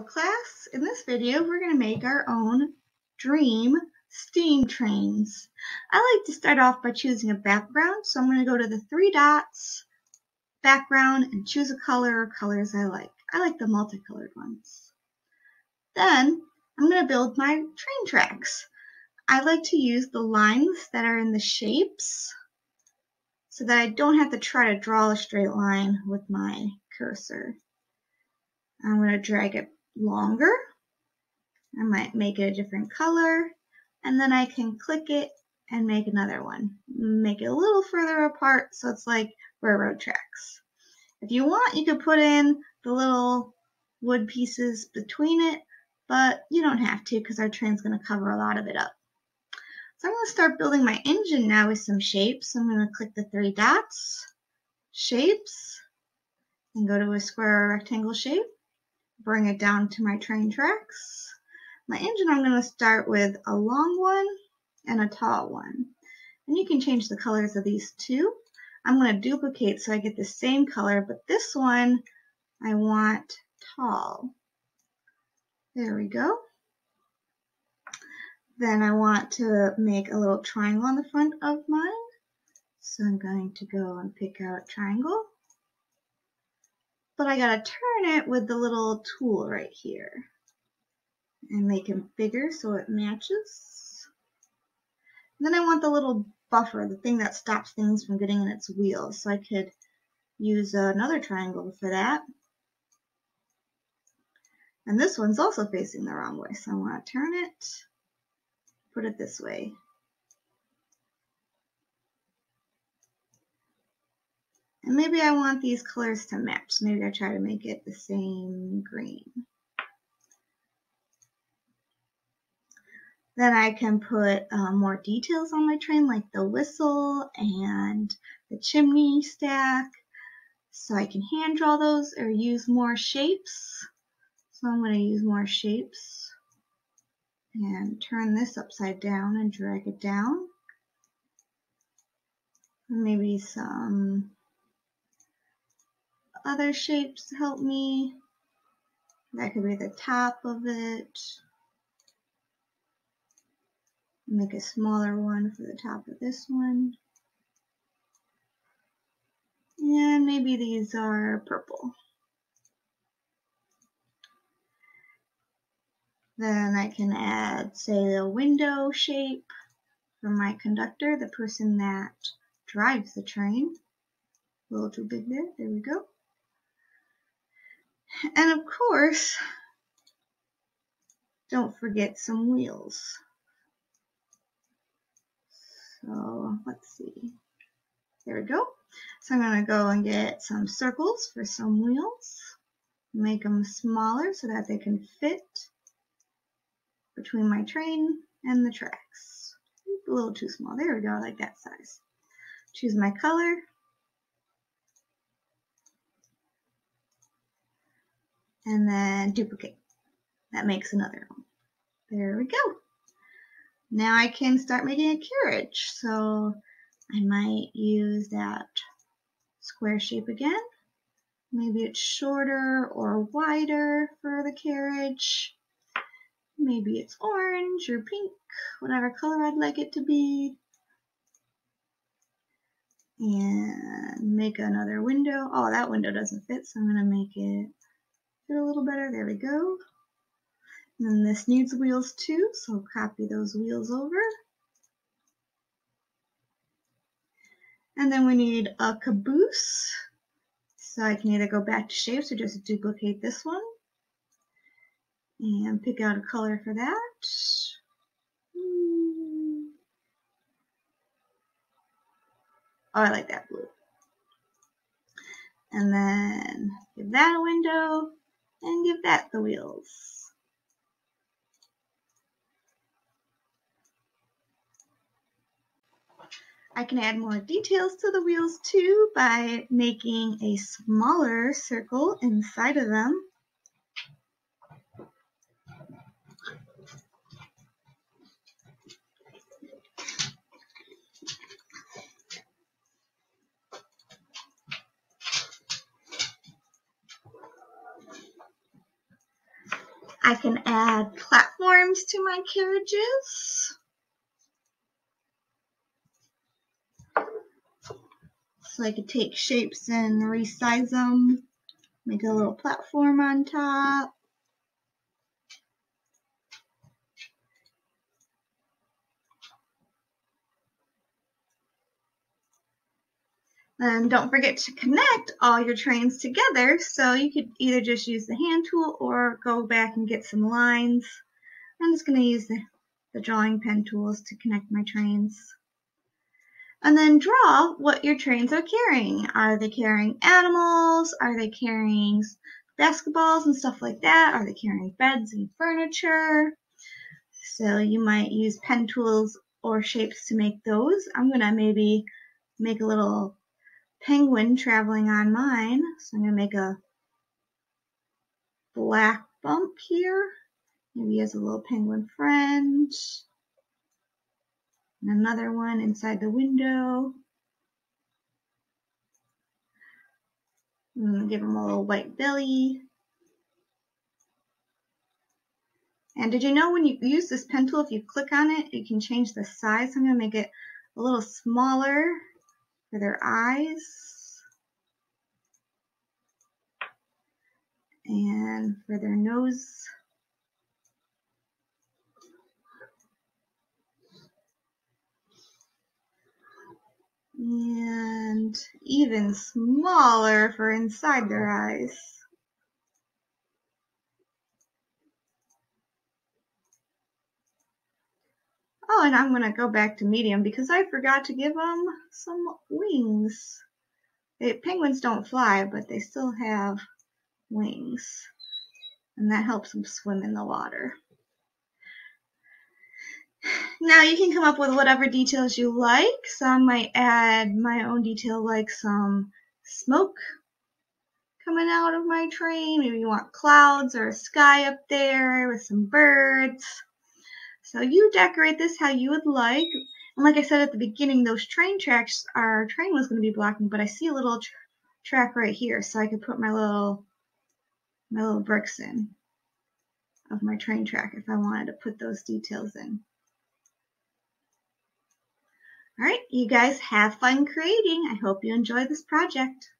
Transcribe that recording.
Class, in this video we're going to make our own dream steam trains. I like to start off by choosing a background, so I'm going to go to the three dots, background, and choose a color or colors I like. I like the multicolored ones. Then I'm going to build my train tracks. I like to use the lines that are in the shapes so that I don't have to try to draw a straight line with my cursor. I'm going to drag it longer. I might make it a different color and then I can click it and make another one. Make it a little further apart so it's like railroad tracks. If you want, you could put in the little wood pieces between it, but you don't have to because our train's going to cover a lot of it up. So I'm going to start building my engine now with some shapes. I'm going to click the three dots, shapes, and go to a square or rectangle shape bring it down to my train tracks. My engine I'm going to start with a long one and a tall one. And you can change the colors of these two. I'm going to duplicate so I get the same color, but this one I want tall. There we go. Then I want to make a little triangle on the front of mine. So I'm going to go and pick out triangle but I gotta turn it with the little tool right here and make it bigger so it matches. Then I want the little buffer, the thing that stops things from getting in its wheels. So I could use another triangle for that. And this one's also facing the wrong way, so I want to turn it, put it this way. And maybe I want these colors to match. Maybe I try to make it the same green. Then I can put uh, more details on my train, like the whistle and the chimney stack. So I can hand draw those or use more shapes. So I'm going to use more shapes and turn this upside down and drag it down. Maybe some other shapes help me. That could be the top of it. Make a smaller one for the top of this one. And maybe these are purple. Then I can add, say, the window shape for my conductor, the person that drives the train. A little too big there. There we go. And of course, don't forget some wheels. So let's see. There we go. So I'm going to go and get some circles for some wheels. Make them smaller so that they can fit between my train and the tracks. A little too small. There we go, I like that size. Choose my color. And then duplicate. That makes another one. There we go. Now I can start making a carriage. So I might use that square shape again. Maybe it's shorter or wider for the carriage. Maybe it's orange or pink, whatever color I'd like it to be. And make another window. Oh, that window doesn't fit, so I'm going to make it fit a little better. There we go. And then this needs wheels too, so copy those wheels over. And then we need a caboose. So I can either go back to shapes or just duplicate this one. And pick out a color for that. Oh, I like that blue. And then give that a window and give that the wheels. I can add more details to the wheels too by making a smaller circle inside of them I can add platforms to my carriages. So I could take shapes and resize them, make a little platform on top. And don't forget to connect all your trains together. So you could either just use the hand tool or go back and get some lines. I'm just going to use the, the drawing pen tools to connect my trains. And then draw what your trains are carrying. Are they carrying animals? Are they carrying basketballs and stuff like that? Are they carrying beds and furniture? So you might use pen tools or shapes to make those. I'm going to maybe make a little penguin traveling on mine. So I'm going to make a black bump here. Maybe as a little penguin friend. And another one inside the window. give him a little white belly. And did you know when you use this pen tool, if you click on it, you can change the size. I'm going to make it a little smaller for their eyes and for their nose. And even smaller for inside their eyes. Oh, and I'm going to go back to medium because I forgot to give them some wings. They, penguins don't fly, but they still have wings. And that helps them swim in the water. Now you can come up with whatever details you like. Some might add my own detail like some smoke coming out of my train. Maybe you want clouds or a sky up there with some birds. So you decorate this how you would like. And like I said at the beginning, those train tracks, our train was going to be blocking, but I see a little tr track right here, so I could put my little, my little bricks in of my train track if I wanted to put those details in. Alright, you guys have fun creating. I hope you enjoy this project.